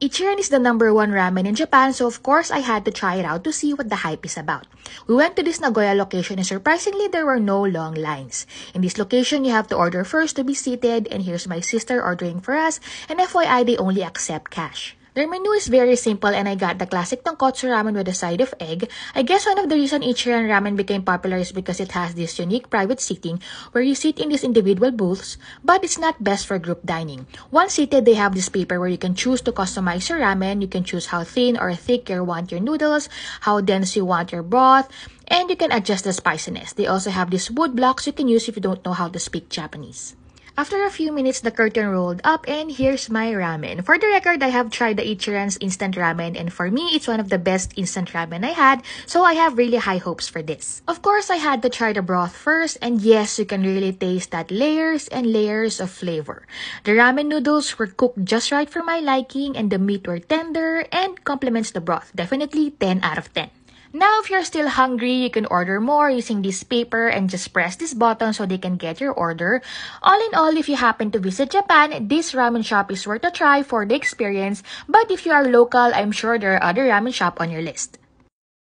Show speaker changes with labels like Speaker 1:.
Speaker 1: Ichiran is the number one ramen in Japan, so of course I had to try it out to see what the hype is about. We went to this Nagoya location and surprisingly there were no long lines. In this location, you have to order first to be seated and here's my sister ordering for us and FYI, they only accept cash. Their menu is very simple and I got the classic tonkotsu ramen with a side of egg. I guess one of the reason Ichiran ramen became popular is because it has this unique private seating where you sit in these individual booths, but it's not best for group dining. Once seated, they have this paper where you can choose to customize your ramen. You can choose how thin or thick you want your noodles, how dense you want your broth, and you can adjust the spiciness. They also have these wood blocks you can use if you don't know how to speak Japanese. After a few minutes, the curtain rolled up and here's my ramen. For the record, I have tried the Ichiran's instant ramen and for me, it's one of the best instant ramen I had, so I have really high hopes for this. Of course, I had to try the broth first and yes, you can really taste that layers and layers of flavor. The ramen noodles were cooked just right for my liking and the meat were tender and complements the broth. Definitely 10 out of 10. Now, if you're still hungry, you can order more using this paper and just press this button so they can get your order. All in all, if you happen to visit Japan, this ramen shop is worth a try for the experience. But if you are local, I'm sure there are other ramen shop on your list.